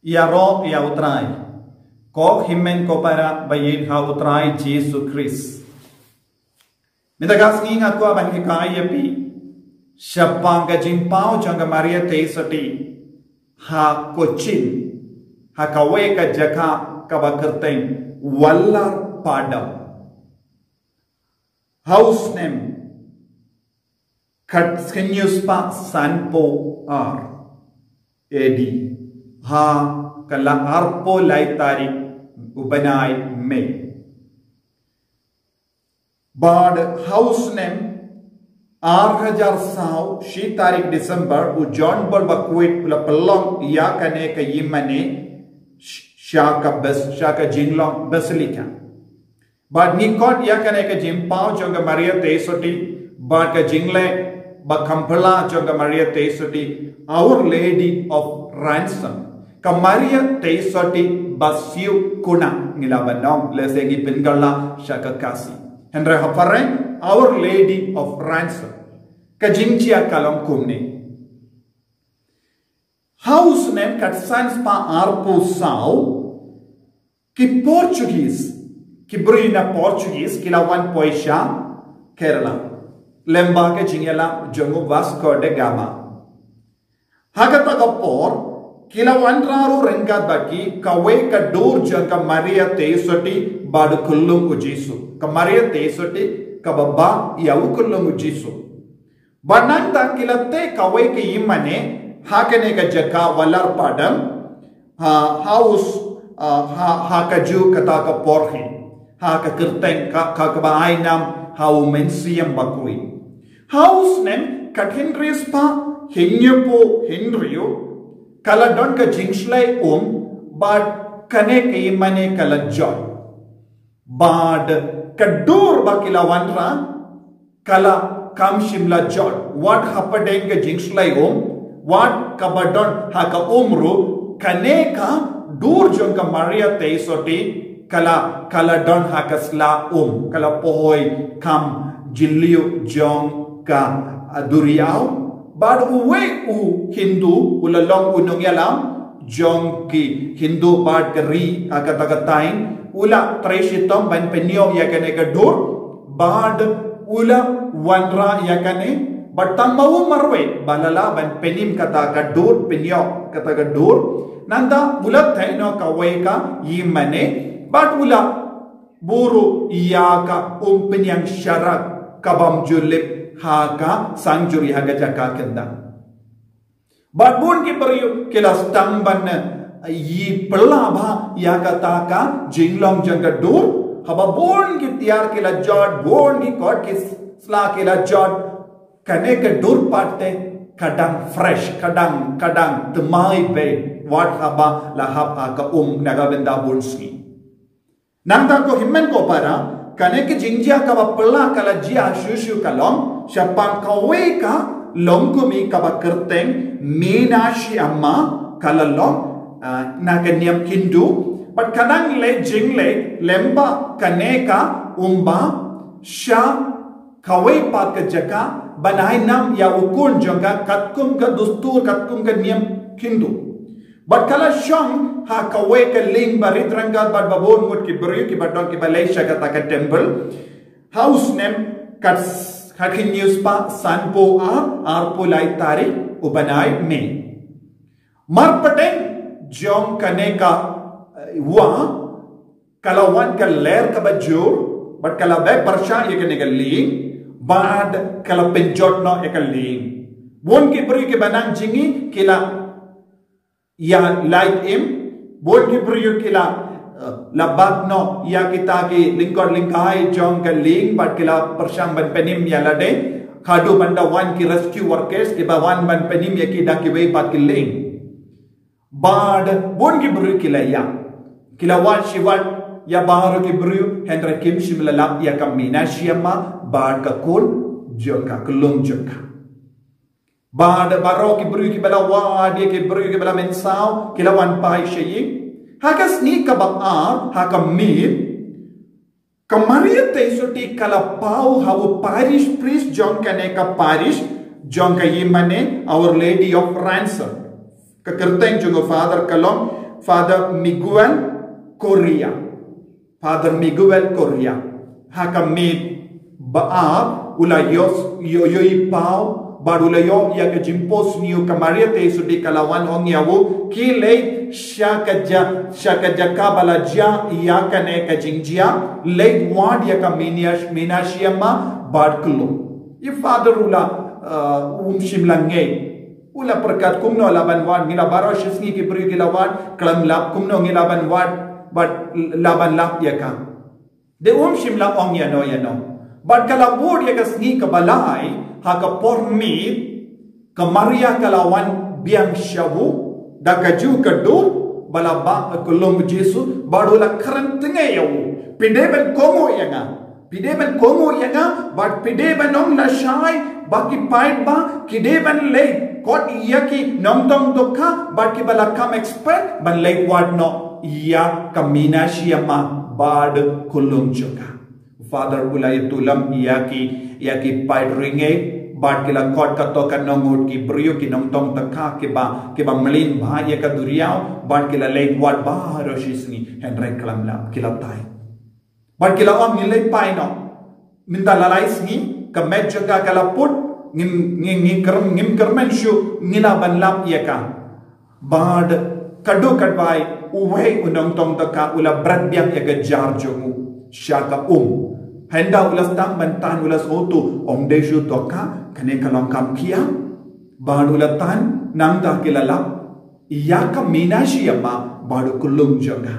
Iaro ia utrai. Ko himen ko para bayin ha utrai Jesu Christ. Midagas ngi nga ko ban ki kaya pi. Siapang ka jimpao jang Maria Teisati. Ha kochin. Ha kawe ka jaka ka bakerteng. Wallar padam. House name. Continuous pa sanpo ar. Eddie. Ha kala arpo lai tarik ubanai me bad house name आठ हज़ार Sao she तारीख दिसंबर उ John ball बक्वेट पुला पल्लोंग या कने का ये मने शाका बस शाका जिंगलोंग बसलिका बाद निकोट या कने का जिम पाव जोंगा मरिया तेसोटी बाद का जिंगले बकंपला जोंगा मरिया तेसोटी our lady of ransom kamaria teisoti basiu kuna ngilabanong lesegi pingala shakakasi henry hapare our lady of ransom kajingchia kalong kumne house name katsans pa arpo sao ki portuguese ki brina portuguese kila wan poisha kerala lemba ke jingela jongu vasco de gama Hagatagapor, kilawanraru rengkat bagi kawe kadur jangka Maria Teisoti badu kullum ujisu. Ka Maria Teisoti kababa yau kullum ujisu. Bananta kilate kawe ke imane hakene ka jaka walar padam ha haus ha ha kaju kata ka porhi ha ka kala don ka jingslay um bad kane ke imane kala joy bad kadur bakila wanra kala kam shimla joy what happened ka jingslay um what kabadon ha ka umru kane ka dur jong ka maria teisoti kala kala don ha ka sla um kala pohoy kam jilliu jong ka duriao bad uwe u hindu ulalong unong yalam jong ki hindu bad kari akatagatain ula treshitom ban penyo yakane gadur bad ula wanra yakane batang mau marwe balala ban penim kata gadur penyo kata gadur nanda ula thaino kawe ka yimane bad ula buru iyaka umpenyang syarak kabam julip haga sangjuri haga jaka kenda babun ki periu kila stamban yi pelaba ya kata ka jinglong jangka dur haba bon ki tiar kila jod bon ki kot ki sla kila jod kane ke dur patte kadang fresh kadang kadang temai be wat haba lahap aga um nagabenda bunski nang ta ko himmen ko para kane ke jingjia ka ba pela kala jia shushu kalom syapang kawe ka longkumi ka ba kerteng minashi amma kala long na ka niam hindu but kadang le jingle lemba kane ka umba sha kawe pa ka jaka banai nam ya ukun jonga katkum ka dustur katkum ka niam hindu But kala shong ha kawe ka ling barit rangkat bad babon mut ki beri ki badong ki Malaysia kata ka temple house name kat hakin news pa sanpo a arpo lai tari ubanai me marpateng jong kane ka wa kala wan ka ler ka bajur but kala be parsha ye kane ka ling bad kala penjot no ye ka ling bon ki beri ki banang jingi kila ya like him bon ki priyo kila labat no ya kita ki lingkor lingkai jong ka ling but kila persyang ban penim ya lade khadu banda one ki rescue workers ki ba one ban penim ya ki da ki wei pat ki ling bad bon ki priyo kila ya kila wan shivat ya bahar ki priyo hendra kim shimla lap ya ka mina shiyama bad ka kul jong ka kulung jong ka Bad baro ki bru ki bela wa dia ki bru ki bela mensau ki lawan pai shayi. Hakas ni ka ba ar ha ka mi ka maria te soti kala pau ha wo parish priest John ka ne ka parish John ka yi mane our lady of ransom. Ka kerteng jungo father kalom Father Miguel Correa. Father Miguel Correa. Hakamit baab ula yos yo yo pau barula yo ya ke jimpos niu kamaria te su di kalawan ong yawu ki le shakaja shakaja kabala ja ya kane ka jingjia le wad ya ka miniash minashiama badkulo i father ula um shimlange ula perkat kumno laban wad ngila baro shisngi ki bri gila wad klam lap kumno ngila ban wad but laban lap ya ka de um shimla ong ya no ya no But kala bud ya kasngi ka balay ha ka pormi ka Maria kalawan biang shabu da ka ju ka do bala ba kulom Jesu badula karantenge yawu pideben komo yanga pideben komo yanga but pideben ong la shai baki paid ba kideben le kot yaki nong tong dokha baki bala kam expert ban le wad no ya kamina shiyama bad kulum joka father ulai tulam ia ki ia ki pai ringe bat kila kot ka to kan nongut ki brio ki nong tong ta kha ke ba ke ba mlin ba ye ka duriao bat kila le wat ba ro shisni henry klam la kila tai bat kila om ni le pai no minta la lai sni ka met jaga kala put ngim ngim ngim kerm ngim kermen shu ngila ban lap ye ka bad kadu kadwai uwe siaga um. Henda ulas tam bantan ulas otu omde shu toka kene kalong kam kia bahan ulas tan nang dah kelala iya ka mina shi yama bahan kulung jaga.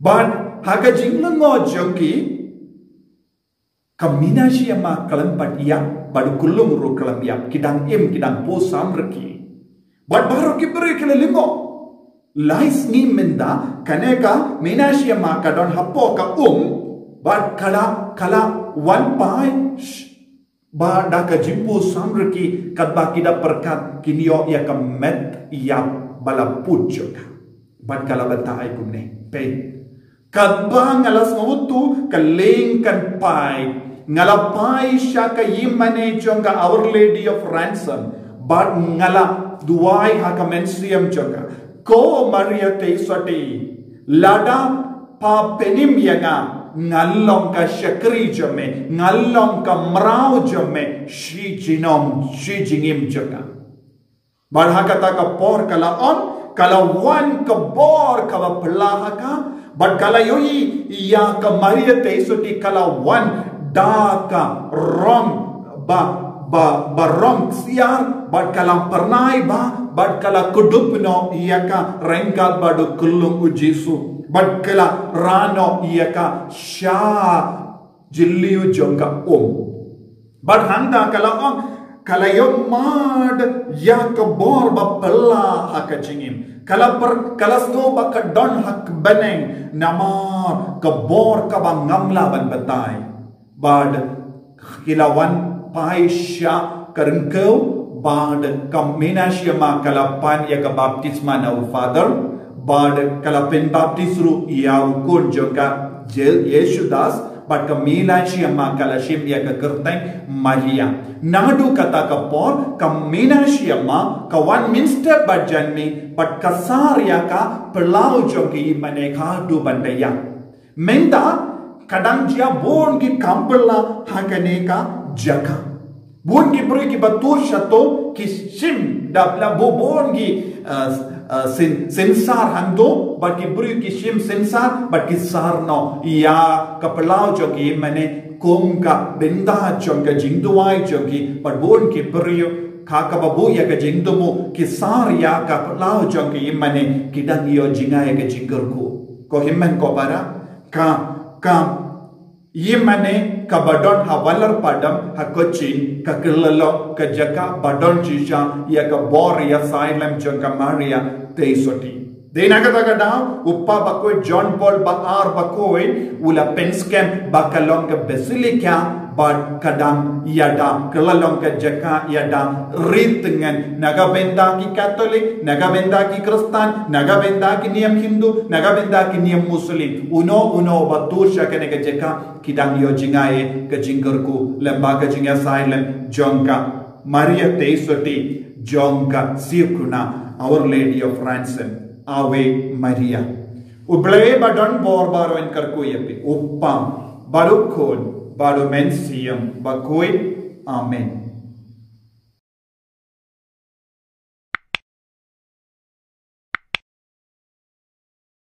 Bahan haga jingung ngo jogi kamina shi kalam pat iya badu kulung ru kalam iya kidang im kidang po reki bad baru kibri kelelingo. Bahan kila lingo lais ni menda kaneka minashi amma kadon hapo ka um but kala kala one pai ba da ka jimpu samrki kadba kida perkat kinio ya ka met ya bala pujo ka but kala bata ai kumne pe kadba ngalas ngutu kaleng kan pai ngala pai sha ka yimane jonga our lady of ransom but ngala duai ha ka mensium jonga ko maria te lada pa penim yanga. Ngallong ka shakri jame. Ngallong ka mrao jame. Shi jinom shi jingim jaga barha kata ka por kala on kala wan ka bor ka plaha ka. But kala yoi ya ka maria te soti kala wan. Da ka rom ba ba ba rom siar. But kala pernai ba but kala kudup no iya ka rengkal badu kulung ujisu Badkala rano iyaka sha jilliyu jonga om. Bad handa kala om kala yung mad ya kabor ba pala haka jingim. Kala per kala sno ba ka don hak beneng nama kabor ka ba ngamla ban batay. Bad kilawan paisya karengkau bad kamina siya makalapan ya baptisma na father bad kala pen baptisru ia ukun joka jel Yesudas but ka milanshi amma kala shim ya Maria nadu kata ka por ka minashi ka one minster but janmi but kasar ya ka pelau joki mane ka du bandaya menda kadang jia bon ki kampela hakane ka jaka bon ki bri ki batur shato ki shim da la bon uh, Uh, sin sensar hando but ki bru ki shim sensar but ki sar no ya kapalau jo ki mane kum ka benda jo ka jingduai jo ki but bon ki bru ka ka babu ya ka jingdumu ki sar ya ka palau jo ki mane kidang yo jinga ya ka jingur ko ko himman ko para ka ka yimane ka badon ha walar padam ha kochin ka kilalo ka jaka badon chisha ya ka bor ya silem jaka maria te soti Dinagata daw, bad kadang yada, kelalong ka jaka yada, rintengan, nagabenda ki Katolik, nagabenda ki Kristan, nagabenda ki niyam Hindu, nagabenda ki niyam Muslim. Uno, uno, batu siya ka naga jaka, kidang yo jingaye, ka jinggarku, lembaga jinga silent, jonka, Maria te soti, jonka, sirkuna, Our Lady of Ransom. Ave Maria. Uble badon bor baro en karkuyapi. para o mencio, bacui.